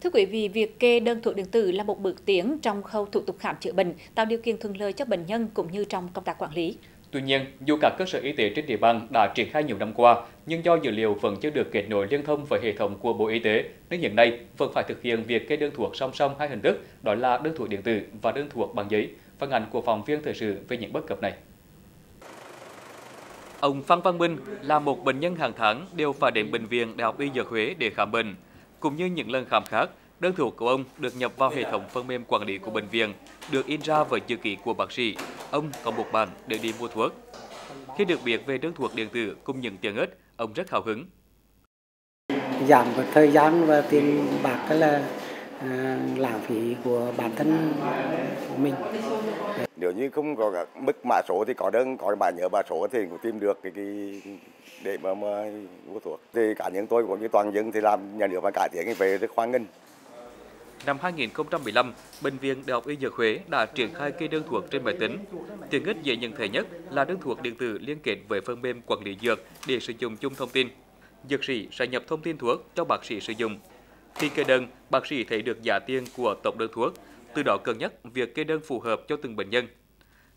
Thưa quý vị, việc kê đơn thuốc điện tử là một bước tiến trong khâu thủ tục khám chữa bệnh, tạo điều kiện thuận lợi cho bệnh nhân cũng như trong công tác quản lý. Tuy nhiên, dù các cơ sở y tế trên địa bàn đã triển khai nhiều năm qua, nhưng do dữ liệu vẫn chưa được kết nối liên thông với hệ thống của Bộ Y tế, nên hiện nay vẫn phải thực hiện việc kê đơn thuốc song song hai hình thức, đó là đơn thuốc điện tử và đơn thuốc bằng giấy. Phản ảnh của phóng viên thời sự về những bất cập này. Ông Phan Văn Minh là một bệnh nhân hàng tháng đều phải đến bệnh viện Đại học Y Dược Huế để khám bệnh. Cũng như những lần khám khác, đơn thuốc của ông được nhập vào hệ thống phần mềm quản lý của bệnh viện, được in ra với chữ ký của bác sĩ. Ông có một bàn để đi mua thuốc. Khi được biết về đơn thuốc điện tử cùng những tiện ích, ông rất hào hứng. Giảm thời gian và tiền bạc cái là lãng phí của bản thân của mình. Nếu như không có các mức mã số thì có đơn có bạn nhớ mã số thì cũng tìm được cái, cái để mà, mà mua thuốc. Thì cá nhân tôi cũng như toàn dân thì làm nhà nước và cải thiện về rất hoan nghênh. Năm 2015, Bệnh viện Đại học Y Dược Huế đã triển khai kê đơn thuốc trên máy tính. Tiện ích dễ nhận thấy nhất là đơn thuốc điện tử liên kết với phần mềm quản lý dược để sử dụng chung thông tin. Dược sĩ sẽ nhập thông tin thuốc cho bác sĩ sử dụng. Khi kê đơn, bác sĩ thấy được giá tiền của tổng đơn thuốc, từ đó cân nhắc việc kê đơn phù hợp cho từng bệnh nhân.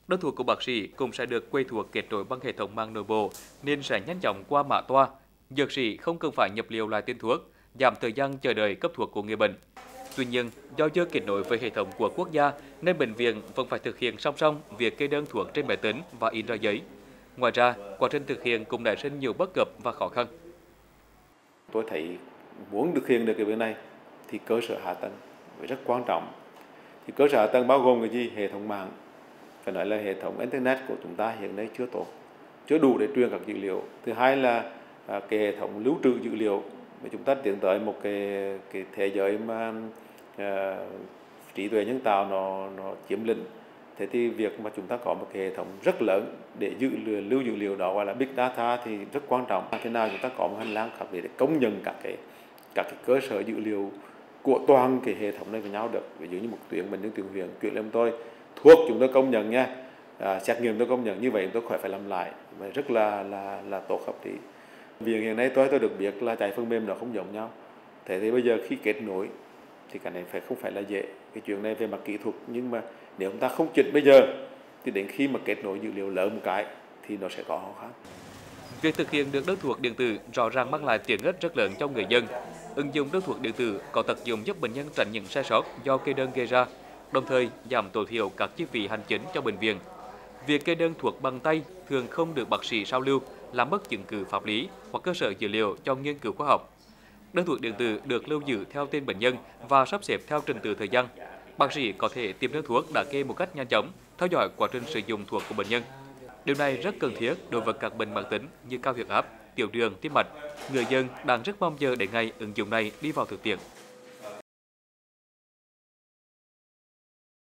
Đơn thuốc của bác sĩ cũng sẽ được quay thuốc kết nối bằng hệ thống mạng nội bộ nên sẽ nhanh chóng qua mã toa. Dược sĩ không cần phải nhập liệu lại tên thuốc, giảm thời gian chờ đợi cấp thuốc của người bệnh. Tuy nhiên, do chưa kết nối với hệ thống của quốc gia nên bệnh viện vẫn phải thực hiện song song việc kê đơn thuốc trên máy tính và in ra giấy. Ngoài ra, quá trình thực hiện cũng nảy sinh nhiều bất cập và khó khăn. Tôi thấy muốn thực hiện được cái việc này thì cơ sở hạ tầng phải rất quan trọng. Thì cơ sở hạ tầng bao gồm cái gì? Hệ thống mạng. Phải nói là hệ thống internet của chúng ta hiện nay chưa tốt, chưa đủ để truyền các dữ liệu. Thứ hai là à, cái hệ thống lưu trữ dữ liệu mà chúng ta tiến tới một cái cái thế giới mà uh, trí tuệ nhân tạo nó nó chiếm lĩnh thế thì việc mà chúng ta có một cái hệ thống rất lớn để dự lưu dữ liệu đó gọi là big data thì rất quan trọng thế nào chúng ta có một hành lang khác để công nhận các cái các cái cơ sở dữ liệu của toàn cái hệ thống này với nhau được. Ví dụ như một tuyến bệnh nhân tuyến huyện chuyển lên tôi thuốc chúng tôi công nhận nha. À, xét nghiệm tôi công nhận như vậy tôi khỏi phải làm lại. Và rất là là là tốt hợp lý. Vì hiện nay tôi tôi được biết là chạy phần mềm nó không giống nhau. Thế thì bây giờ khi kết nối thì cái này phải không phải là dễ. Cái chuyện này về mặt kỹ thuật nhưng mà nếu chúng ta không chỉnh bây giờ thì đến khi mà kết nối dữ liệu lớn một cái thì nó sẽ có khó khăn. Việc thực hiện được đơn thuốc điện tử rõ ràng mang lại tiện ích rất lớn cho người dân. Ứng dụng đơn thuốc điện tử có tác dụng giúp bệnh nhân tránh những sai sót do kê đơn gây ra, đồng thời giảm tối thiểu các chi phí hành chính cho bệnh viện. Việc kê đơn thuốc bằng tay thường không được bác sĩ sao lưu, làm mất chứng cứ pháp lý hoặc cơ sở dữ liệu cho nghiên cứu khoa học. Đơn thuốc điện tử được lưu giữ theo tên bệnh nhân và sắp xếp theo trình tự thời gian. Bác sĩ có thể tìm đơn thuốc đã kê một cách nhanh chóng, theo dõi quá trình sử dụng thuốc của bệnh nhân. Điều này rất cần thiết đối với các bệnh mãn tính như cao huyết áp, tiểu đường, tim mạch. Người dân đang rất mong chờ để ngày ứng dụng này đi vào thực tiễn.